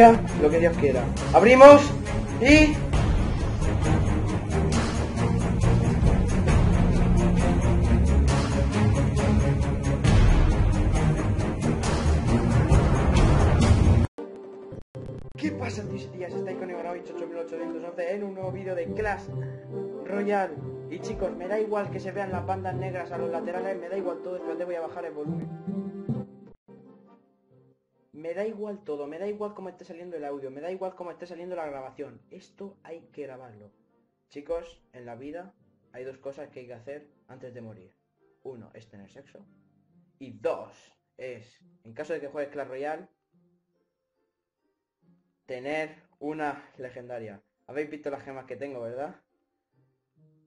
lo que Dios quiera. Abrimos y... ¿Qué pasa, y tías? Estáis con Ivanovich 8811 en un nuevo vídeo de Clash Royale. Y chicos, me da igual que se vean las bandas negras a los laterales, me da igual todo, espérate, voy a bajar el volumen. Me da igual todo, me da igual cómo esté saliendo el audio, me da igual cómo esté saliendo la grabación. Esto hay que grabarlo. Chicos, en la vida hay dos cosas que hay que hacer antes de morir. Uno es tener sexo. Y dos es, en caso de que juegues Clash Royale, tener una legendaria. Habéis visto las gemas que tengo, ¿verdad?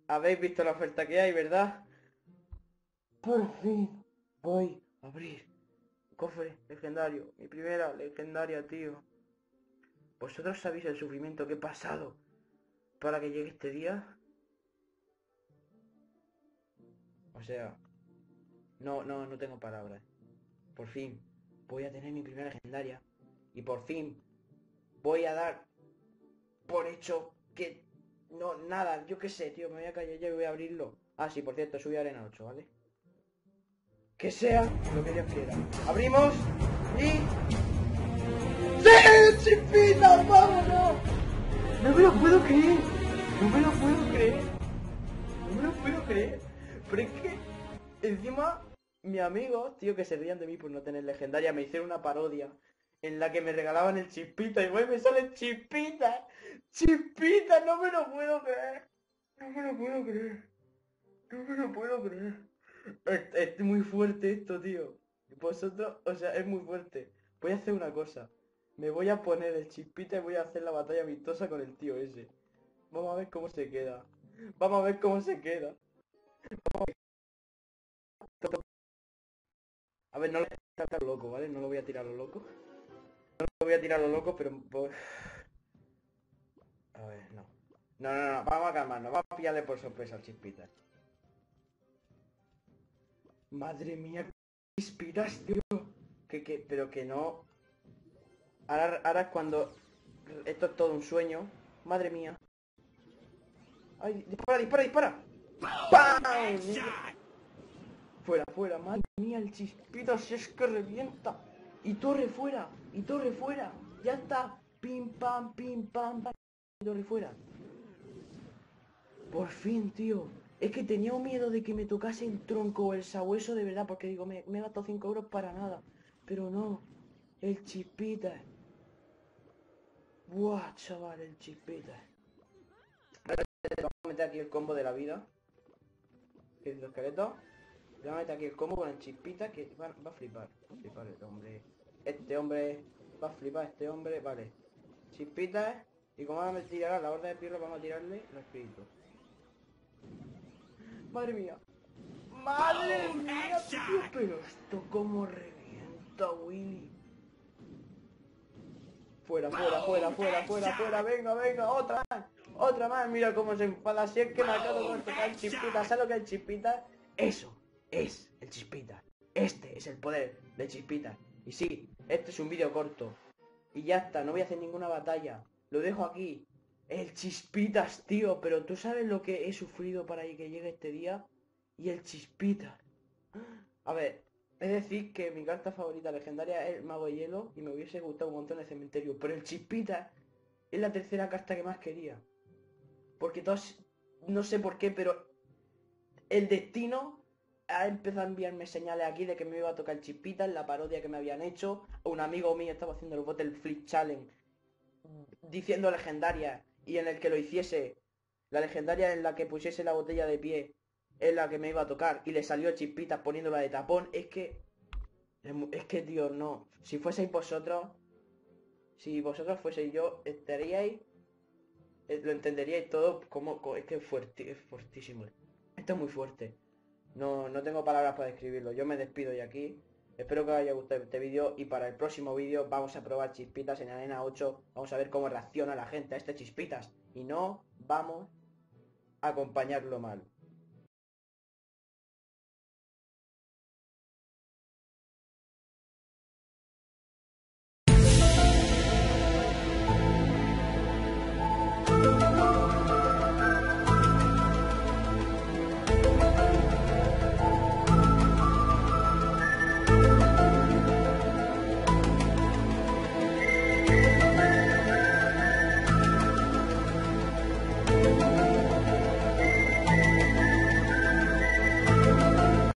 Habéis visto la oferta que hay, ¿verdad? Por fin voy a abrir cofre legendario. Mi primera legendaria, tío. ¿Vosotros sabéis el sufrimiento que he pasado para que llegue este día? O sea, no, no, no tengo palabras. Por fin voy a tener mi primera legendaria. Y por fin voy a dar por hecho que no, nada, yo qué sé, tío, me voy a callar ya y voy a abrirlo. Ah, sí, por cierto, subí arena 8, ¿vale? Que sea lo que Dios quiera. Abrimos y... ¡Sí, chipita, vámonos! No me lo puedo creer, no me lo puedo creer, no me lo puedo creer. Pero es que, encima, mi amigo, tío, que se rían de mí por no tener legendaria, me hicieron una parodia en la que me regalaban el chispita y güey me sale chispita. Chispita, no me lo puedo creer. No me lo puedo creer. No me lo puedo creer. Es, muy fuerte esto, tío. Vosotros, o sea, es muy fuerte. Voy a hacer una cosa. Me voy a poner el chispita y voy a hacer la batalla amistosa con el tío ese. Vamos a ver cómo se queda. Vamos a ver cómo se queda. A ver, no lo voy a tirar loco, ¿vale? No lo voy a tirar lo loco. No lo voy a tirar lo loco, pero... pues, A ver, no. No, no, no, vamos a calmarnos. Vamos a pillarle por sorpresa al chispita. Madre mía, inspiras, tío. Que, que, pero que no... Ahora, ahora cuando... Esto es todo un sueño. Madre mía. ¡Ay, dispara, dispara, dispara! ¡Pam! Fuera, fuera, madre mía, el chispita si es que revienta. Y torre fuera, y torre fuera. Ya está. Pim, pam, pim, pam, pam. Y torre fuera. Por fin, tío. Es que tenía un miedo de que me tocase el tronco o el sabueso de verdad. Porque digo, me, me he gastado 5 euros para nada. Pero no. El chispita. Buah, chaval, el chispita. Vamos a meter aquí el combo de la vida. Que es de esqueleto. Le voy a meter aquí el combo con el chispita que va, a flipar. Flipar este hombre. Este hombre va a flipar, este hombre. Vale. Chispita. Y como vamos a tirar la horda de pirro, vamos a tirarle los espíritus. Madre mía. Madre mía, tío, pero esto como revienta, Willy. Fuera, fuera, fuera, fuera, fuera, fuera, venga, venga, otra más, otra más, mira cómo se enfada, si es que me acabo de tocar el chispita, ¿sabes lo que es el chispita? Eso es el chispita, este es el poder de chispita, y sí, este es un vídeo corto, y ya está, no voy a hacer ninguna batalla, lo dejo aquí, el chispitas, tío, pero tú sabes lo que he sufrido para que llegue este día, y el chispita, a ver, es decir, que mi carta favorita legendaria es el Mago de Hielo y me hubiese gustado un montón el cementerio. Pero el Chispita es la tercera carta que más quería. Porque todos, no sé por qué, pero el destino ha empezado a enviarme señales aquí de que me iba a tocar el Chispita en la parodia que me habían hecho. Un amigo mío estaba haciendo el bot del Flip Challenge diciendo legendaria y en el que lo hiciese. La legendaria en la que pusiese la botella de pie es la que me iba a tocar y le salió chispitas poniéndola de tapón, es que... Es que, tío, no. Si fueseis vosotros... Si vosotros fueseis yo, estaríais... eh, Lo entenderíais todo como... co- Es que es, fuerte, es fuertísimo. Esto es muy fuerte. No, no tengo palabras para describirlo. Yo me despido de aquí. Espero que os haya gustado este vídeo y para el próximo vídeo vamos a probar chispitas en arena 8. Vamos a ver cómo reacciona la gente a este chispitas. Y no vamos a acompañarlo mal.